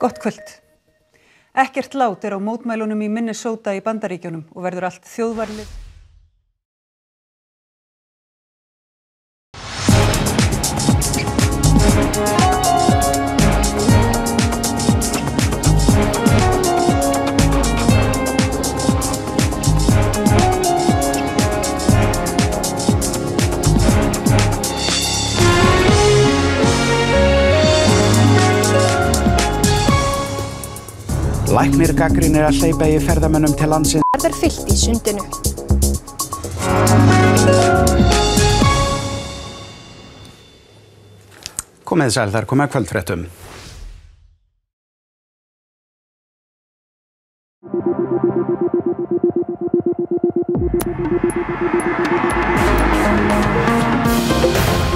Gott kvöld. Ekkert lát er á mótmælunum í Minnesota í Bandaríkjunum og verður allt þjóðvarlið. Læknir gaggrínir að hleypa í ferðamönnum til landsins. verður fyllt í sundinu. Komið sæl þar komið að kvöldfréttum.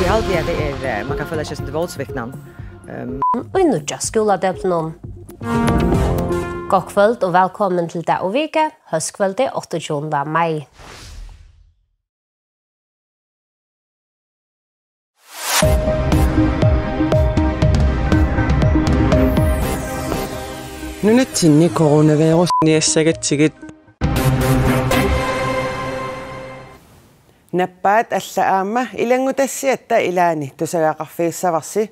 Vi held det er, eh, man kan føle seg som til voldsviknan. Um, og i nudja skoladeblen God kvöld og velkommen til det og vike, høstkvöldi 28. mai. Nunatsinni coronavirus niassagatigit nappaat allaaama ilangutassiatta ilaani tusagaaqarfiissavарси